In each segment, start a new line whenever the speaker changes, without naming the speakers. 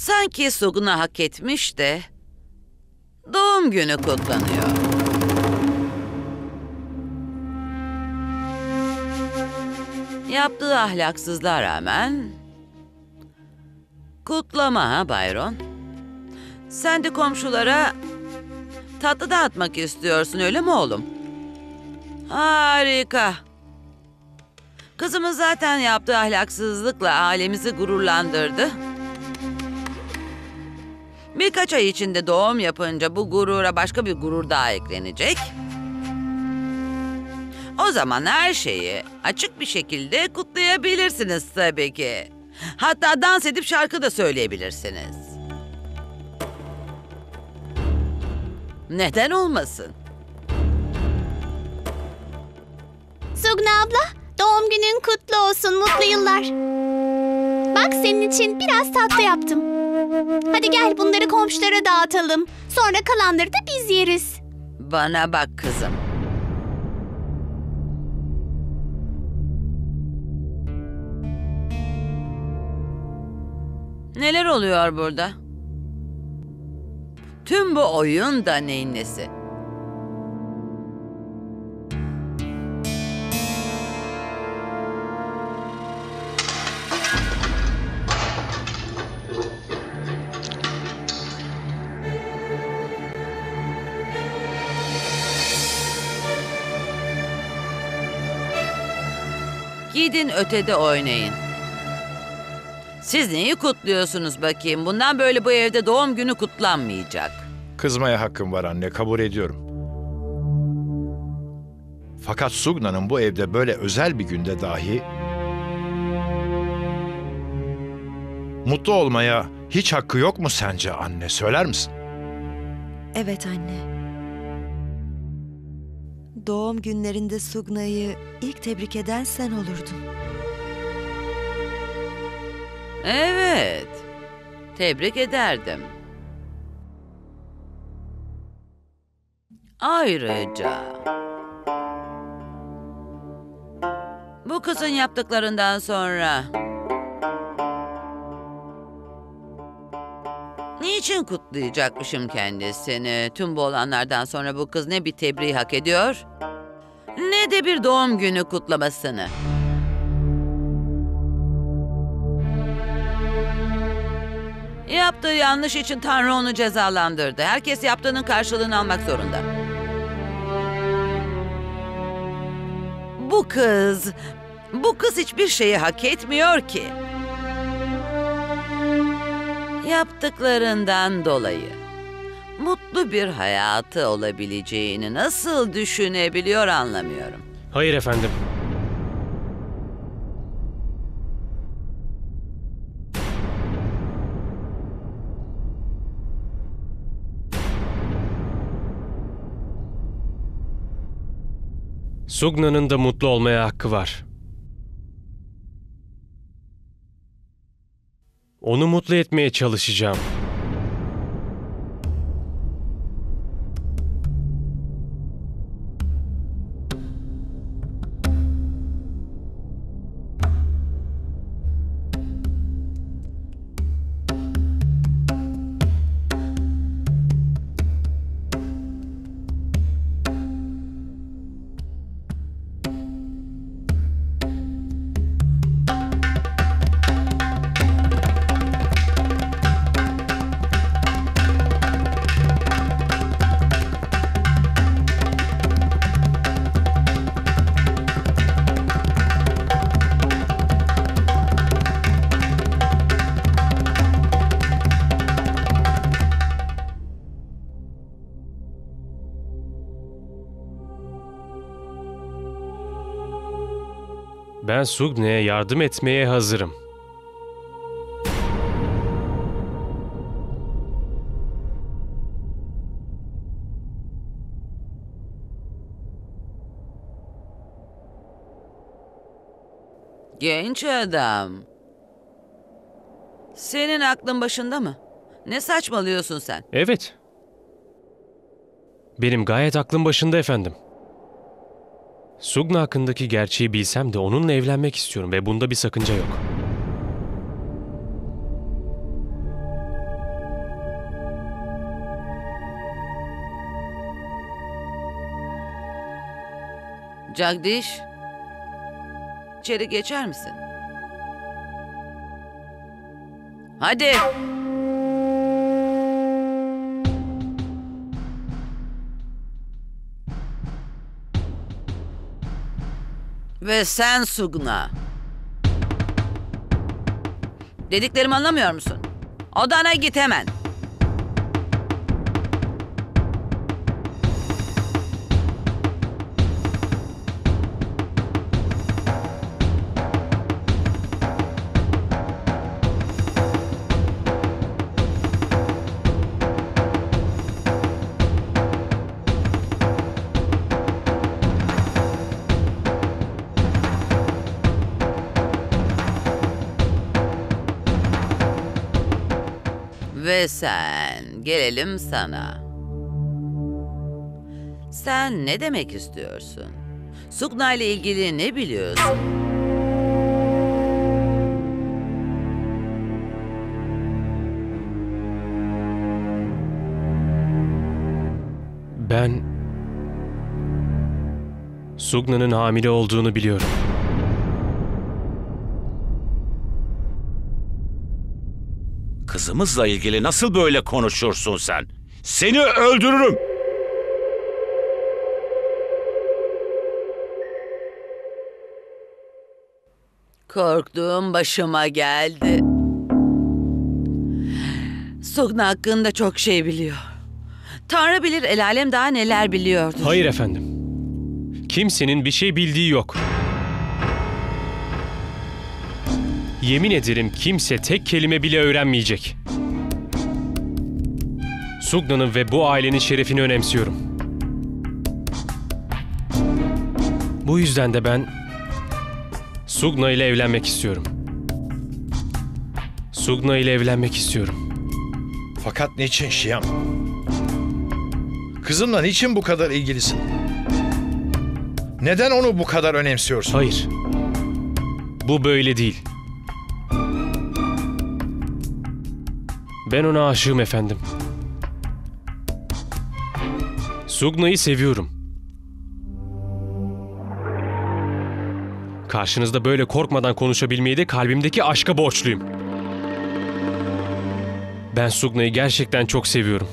Sanki Sugna hak etmiş de doğum günü kutlanıyor. Yaptığı ahlaksızlığa rağmen kutlama ha Bayron. Sen de komşulara tatlı dağıtmak istiyorsun öyle mi oğlum? Harika. Kızımız zaten yaptığı ahlaksızlıkla ailemizi gururlandırdı. Birkaç ay içinde doğum yapınca bu gurura başka bir gurur daha eklenecek. O zaman her şeyi açık bir şekilde kutlayabilirsiniz tabii ki. Hatta dans edip şarkı da söyleyebilirsiniz. Neden olmasın?
Sugna abla, doğum günün kutlu olsun, mutlu yıllar. Bak senin için biraz tatlı yaptım. Hadi gel bunları komşulara dağıtalım. Sonra kalanları da biz yeriz.
Bana bak kızım. Neler oluyor burada? Tüm bu oyun da neyin nesi? Gidin ötede oynayın. Siz neyi kutluyorsunuz bakayım? Bundan böyle bu evde doğum günü kutlanmayacak.
Kızmaya hakkım var anne, kabul ediyorum. Fakat Sugna'nın bu evde böyle özel bir günde dahi mutlu olmaya hiç hakkı yok mu sence anne? Söyler misin?
Evet anne. Doğum günlerinde Sugna'yı ilk tebrik eden sen olurdun.
Evet. Tebrik ederdim. Ayrıca bu kızın yaptıklarından sonra niçin kutlayacakmışım kendisini? Tüm bu olanlardan sonra bu kız ne bir tebriği hak ediyor ne de bir doğum günü kutlamasını. Yaptığı yanlış için Tanrı onu cezalandırdı. Herkes yaptığının karşılığını almak zorunda. Bu kız, bu kız hiçbir şeyi hak etmiyor ki. Yaptıklarından dolayı mutlu bir hayatı olabileceğini nasıl düşünebiliyor anlamıyorum.
Hayır efendim. Sugna'nın da mutlu olmaya hakkı var. Onu mutlu etmeye çalışacağım. Ben Sugne'ye yardım etmeye hazırım.
Genç adam. Senin aklın başında mı? Ne saçmalıyorsun sen?
Evet. Benim gayet aklım başında efendim. Sugna hakkındaki gerçeği bilsem de onunla evlenmek istiyorum ve bunda bir sakınca yok.
Jagdish, içeri geçer misin? Hadi. Ve sen Sugna. Dediklerimi anlamıyor musun? Odana git hemen. Ve sen, gelelim sana. Sen ne demek istiyorsun? Sukna ile ilgili ne biliyorsun?
Ben... Sugna'nın hamile olduğunu biliyorum.
Kızımızla ilgili nasıl böyle konuşursun sen? Seni öldürürüm.
Korktuğum başıma geldi. Sugna hakkında çok şey biliyor. Tanrı bilir el alem daha neler biliyordur.
Hayır efendim. Kimsenin bir şey bildiği yok. Yemin ederim kimse tek kelime bile öğrenmeyecek. Sugna'nın ve bu ailenin şerefini önemsiyorum. Bu yüzden de ben Sugna ile evlenmek istiyorum. Sugna ile evlenmek istiyorum.
Fakat niçin Şiyam? Kızımla niçin bu kadar ilgilisin? Neden onu bu kadar önemsiyorsun?
Hayır. Bu böyle değil. Ben ona aşığım efendim. Sugna'yı seviyorum. Karşınızda böyle korkmadan konuşabilmeyi de kalbimdeki aşka borçluyum. Ben Sugna'yı gerçekten çok seviyorum.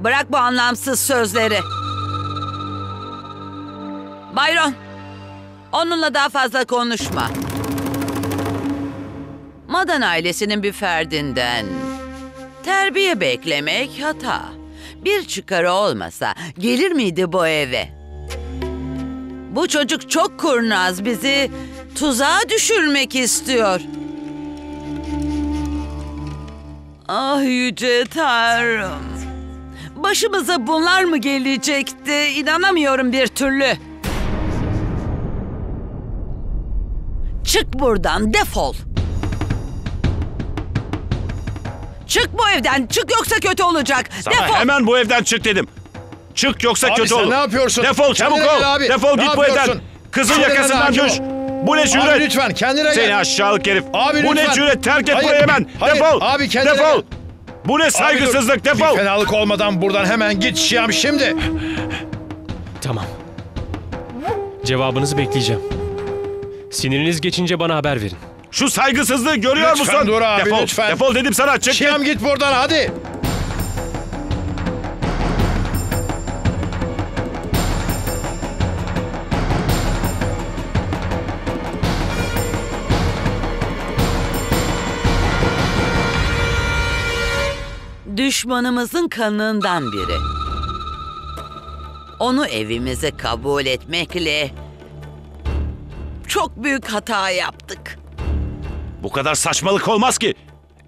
Bırak bu anlamsız sözleri. Bayron, onunla daha fazla konuşma. Madan ailesinin bir ferdinden terbiye beklemek hata. Bir çıkarı olmasa gelir miydi bu eve? Bu çocuk çok kurnaz bizi tuzağa düşürmek istiyor. Ah yüce Tanrım. Başımıza bunlar mı gelecekti? İnanamıyorum bir türlü. Çık buradan, defol. Çık bu evden, çık yoksa kötü olacak.
Sana
defol.
hemen bu evden çık dedim. Çık yoksa
Abi
kötü
sen
olur.
ne yapıyorsun?
Defol çabuk
Kendine
ol.
gel abi.
Defol
Ne
git bu evden.
yapıyorsun?
Kızın
Kendine
yakasından düş.
ol.
Bu ne
Abi
cüret?
lütfen kendine
Seni
gel.
aşağılık herif.
Abi
Bu ne
lütfen.
cüret? Terk et
Hayır,
burayı hemen.
hayır.
Defol.
Abi kendine
Defol.
gel.
Bu ne saygısızlık?
Abi dur.
Defol.
Bir fenalık olmadan buradan hemen git Şiyam şimdi.
Tamam. Cevabınızı bekleyeceğim. Siniriniz geçince bana haber verin.
Şu saygısızlığı görüyor
Lütfen
musun?
dur abi,
Defol.
lütfen.
Defol dedim sana. Çık.
Şiyam git buradan hadi.
Düşmanımızın kanından biri. Onu evimize kabul etmekle çok büyük hata yaptık.
Bu kadar saçmalık olmaz ki.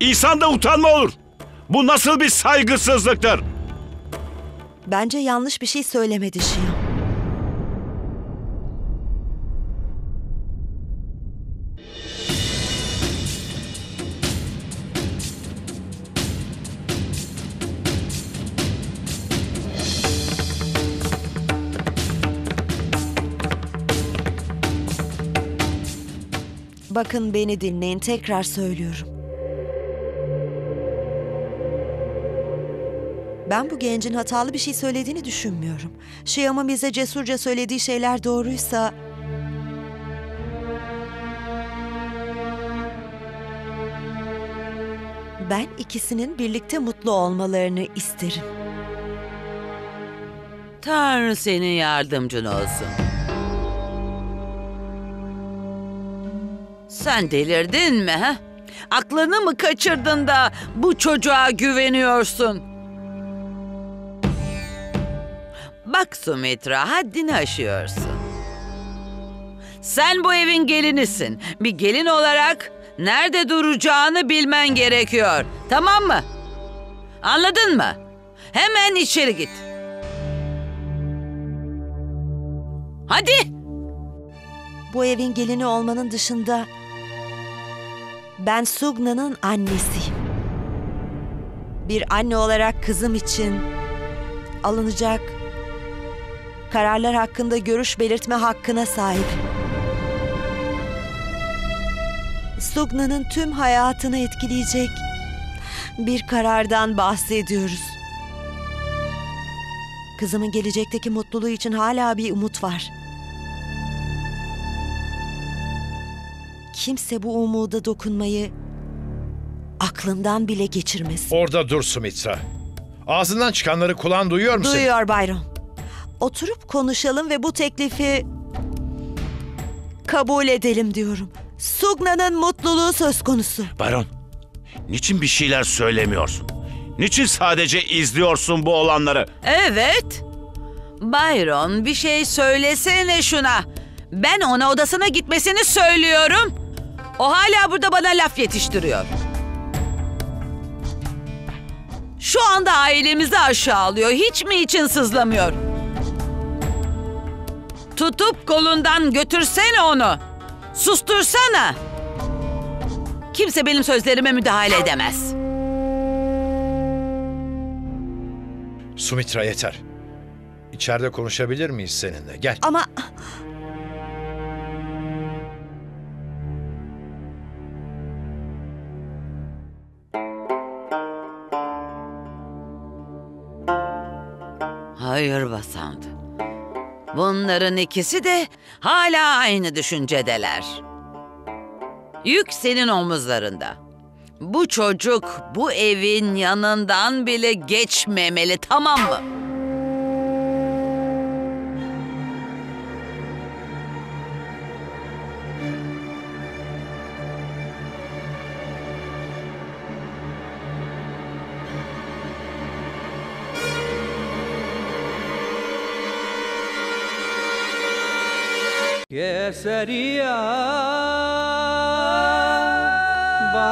İnsanda utanma olur. Bu nasıl bir saygısızlıktır?
Bence yanlış bir şey söylemedi Şiyam. Bakın beni dinleyin tekrar söylüyorum. Ben bu gencin hatalı bir şey söylediğini düşünmüyorum. Şiyam'ın bize cesurca söylediği şeyler doğruysa... Ben ikisinin birlikte mutlu olmalarını isterim.
Tanrı senin yardımcın olsun. Sen delirdin mi ha? Aklını mı kaçırdın da bu çocuğa güveniyorsun? Bak Sumitra haddini aşıyorsun. Sen bu evin gelinisin. Bir gelin olarak nerede duracağını bilmen gerekiyor. Tamam mı? Anladın mı? Hemen içeri git. Hadi.
Bu evin gelini olmanın dışında ben Sugna'nın annesiyim. Bir anne olarak kızım için alınacak kararlar hakkında görüş belirtme hakkına sahibim. Sugna'nın tüm hayatını etkileyecek bir karardan bahsediyoruz. Kızımın gelecekteki mutluluğu için hala bir umut var. Kimse bu umuda dokunmayı aklından bile geçirmesin.
Orada dur Sumitra. Ağzından çıkanları kulağın duyuyor musun?
Duyuyor Bayron. Oturup konuşalım ve bu teklifi kabul edelim diyorum. Sugna'nın mutluluğu söz konusu.
Baron, niçin bir şeyler söylemiyorsun? Niçin sadece izliyorsun bu olanları?
Evet. Byron bir şey söylesene şuna. Ben ona odasına gitmesini söylüyorum. O hala burada bana laf yetiştiriyor. Şu anda ailemizi aşağılıyor. Hiç mi için sızlamıyor? Tutup kolundan götürsene onu. Sustursana. Kimse benim sözlerime müdahale edemez.
Sumitra yeter. İçeride konuşabilir miyiz seninle? Gel.
Ama
Hayır Vasant. Bunların ikisi de hala aynı düşüncedeler. Yük senin omuzlarında. Bu çocuk bu evin yanından bile geçmemeli tamam mı?
केसरिया बा